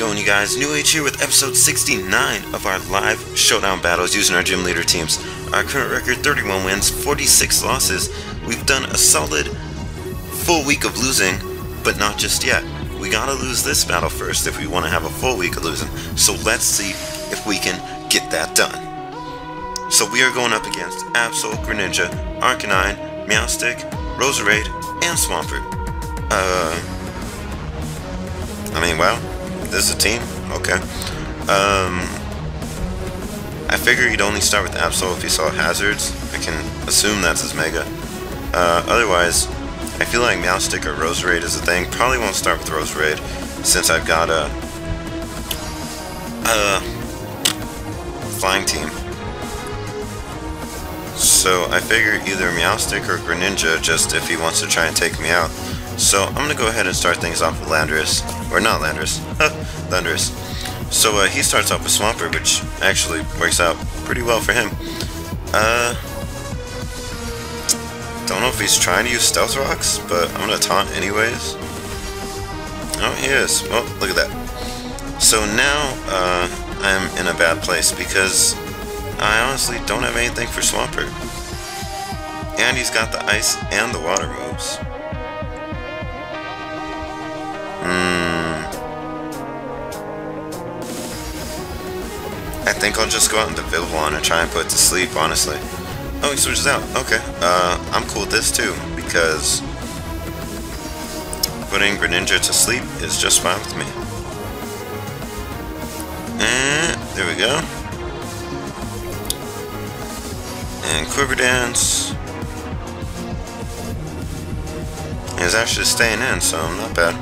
going, you guys? New Age here with episode 69 of our live showdown battles using our gym leader teams. Our current record 31 wins, 46 losses. We've done a solid full week of losing, but not just yet. We gotta lose this battle first if we want to have a full week of losing. So let's see if we can get that done. So we are going up against Absol, Greninja, Arcanine, Meowstic, Roserade, and Swampert. Uh, I mean, well, this is a team. Okay. Um, I figure you'd only start with Absol if you saw hazards. I can assume that's his Mega. Uh, otherwise, I feel like Meowstic or Roserade is a thing. Probably won't start with Roserade since I've got a, a flying team. So I figure either Meowstic or Greninja just if he wants to try and take me out. So I'm gonna go ahead and start things off with Landorus. Or not Landorus. Landorus. So uh, he starts off with Swampert, which actually works out pretty well for him. Uh, don't know if he's trying to use Stealth Rocks, but I'm gonna taunt anyways. Oh, he is. Well, look at that. So now uh, I'm in a bad place because I honestly don't have anything for Swampert. And he's got the ice and the water moves. Think I'll just go out into Vivillon and try and put it to sleep, honestly. Oh, he switches out. Okay. Uh, I'm cool with this too, because putting Greninja to sleep is just fine with me. And there we go. And Quiver Dance. Is actually staying in, so not bad.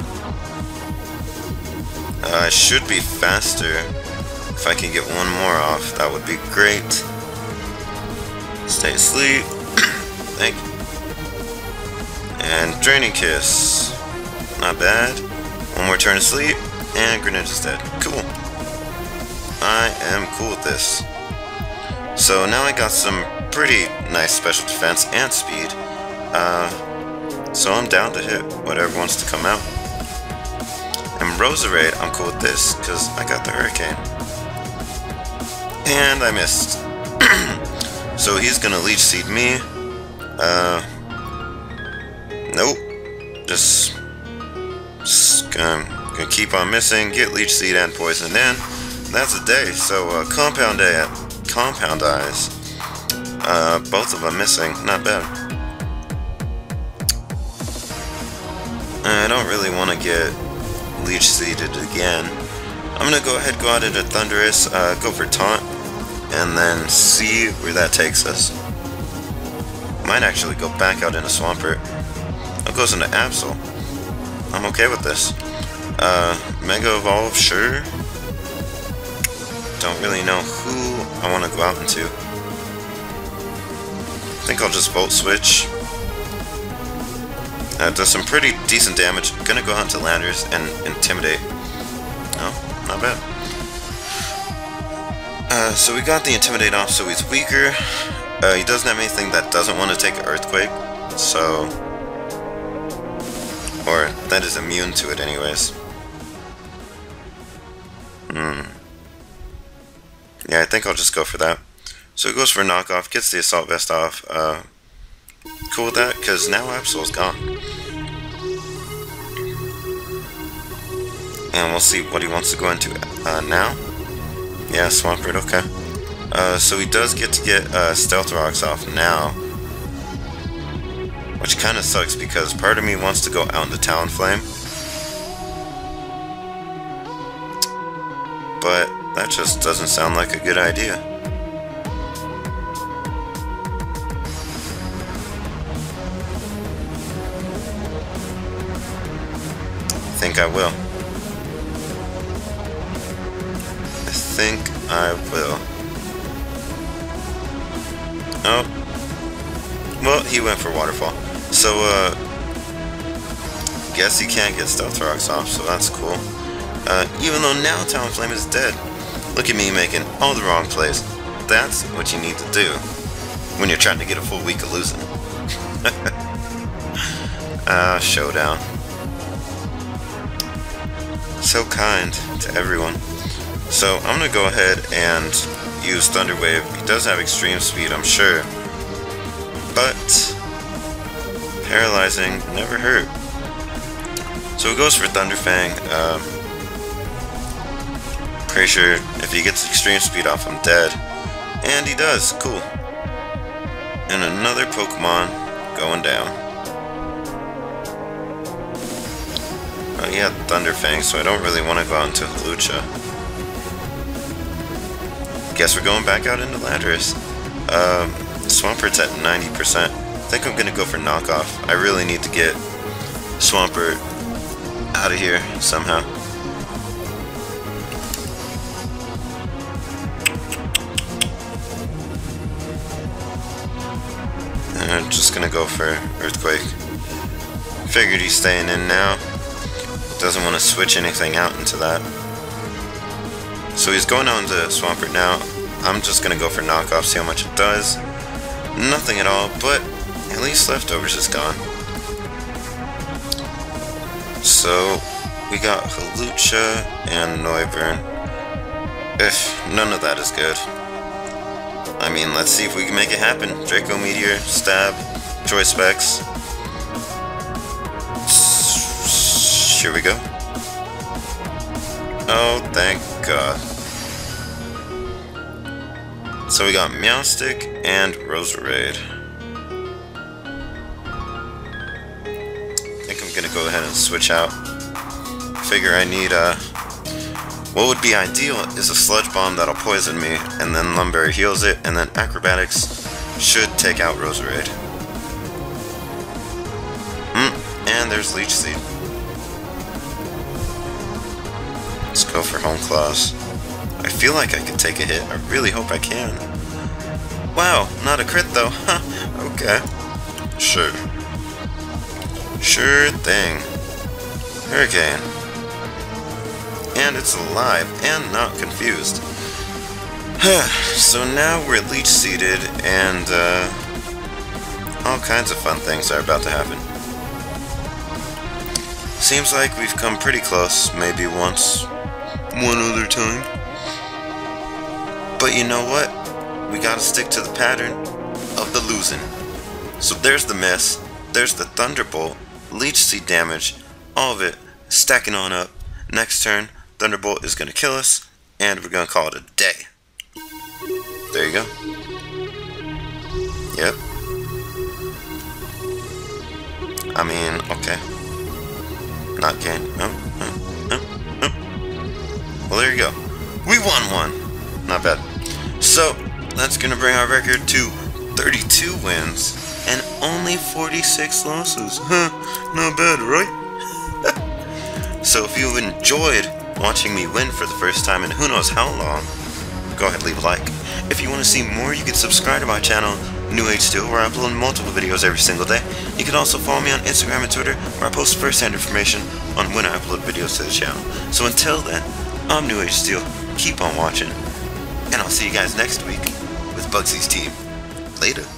Uh, I should be faster. If I can get one more off, that would be great. Stay asleep. Thank you. And Draining Kiss. Not bad. One more turn of sleep, and Greninja's dead. Cool. I am cool with this. So now I got some pretty nice special defense and speed. Uh, so I'm down to hit whatever wants to come out. And Roserade, I'm cool with this, because I got the Hurricane. And I missed. so he's gonna Leech Seed me. Uh, nope. Just, just gonna, keep on missing, get Leech Seed and Poison in. That's a day. So uh, Compound Day at Compound Eyes. Uh, both of them missing. Not bad. I don't really want to get Leech Seeded again. I'm gonna go ahead, go out into Thundurus, uh, go for Taunt, and then see where that takes us. Might actually go back out into Swampert. It goes into Absol. I'm okay with this. Uh, Mega Evolve, sure. Don't really know who I want to go out into. I think I'll just Volt Switch. Uh, does some pretty decent damage. Gonna go out to Landorus and Intimidate. No, not bad. Uh, so we got the Intimidate off, so he's weaker. Uh, he doesn't have anything that doesn't want to take Earthquake, so... Or, that is immune to it anyways. Hmm. Yeah, I think I'll just go for that. So he goes for knockoff, gets the Assault Vest off. Uh, cool with that, because now Absol's gone. And we'll see what he wants to go into uh, now. Yeah, Swampert, okay. Uh, so he does get to get uh, Stealth Rocks off now. Which kind of sucks because part of me wants to go out into Talonflame. But that just doesn't sound like a good idea. I think I will. Think I will. Oh. Well, he went for Waterfall. So, uh... Guess he can't get Stealth Rocks off, so that's cool. Uh, even though now Talonflame is dead. Look at me making all the wrong plays. That's what you need to do when you're trying to get a full week of losing. Ah, uh, showdown. So kind to everyone. So I'm gonna go ahead and use Thunder Wave. He does have extreme speed, I'm sure. But paralyzing never hurt. So he goes for Thunder Fang. Um, pretty sure if he gets extreme speed off, I'm dead. And he does. Cool. And another Pokemon going down. Oh, he had Thunder Fang, so I don't really want to go out into Hawlucha. Guess we're going back out into Landorus. Um, Swampert's at 90%. I think I'm gonna go for knockoff. I really need to get Swampert out of here somehow. And I'm just gonna go for Earthquake. Figured he's staying in now. Doesn't want to switch anything out into that. So he's going on to Swampert now. I'm just gonna go for knockoff, see how much it does. Nothing at all, but at least leftovers is gone. So we got Hawlucha and Noivern. If none of that is good. I mean, let's see if we can make it happen. Draco Meteor, Stab, Choice Specs. Here we go. Oh, thank So we got Meowstic and Roserade. I think I'm gonna go ahead and switch out. Figure I need a... What would be ideal is a Sludge Bomb that'll poison me, and then Lum Berry heals it, and then Acrobatics should take out Roserade. Hmm, and there's Leech Seed. Let's go for Hone Claws. I feel like I could take a hit. I really hope I can. Wow, not a crit though. Huh, okay. Sure. Sure thing. Hurricane. And it's alive and not confused. so now we're leech seeded and uh, all kinds of fun things are about to happen. Seems like we've come pretty close, maybe once, one other time. But you know what? We gotta stick to the pattern of the losing. So there's the miss, there's the Thunderbolt, Leech Seed damage, all of it stacking on up. Next turn, Thunderbolt is gonna kill us, and we're gonna call it a day. There you go. Yep. I mean, okay. Not no, no, no. Well, there you go. We won one. Not bad. So, that's going to bring our record to 32 wins and only 46 losses. Huh, not bad, right? so if you've enjoyed watching me win for the first time in who knows how long, go ahead and leave a like. If you want to see more, you can subscribe to my channel, New Age Steel, where I upload multiple videos every single day. You can also follow me on Instagram and Twitter, where I post first-hand information on when I upload videos to the channel. So until then, I'm New Age Steel. Keep on watching, and I'll see you guys next week with Bugsy's team. Later.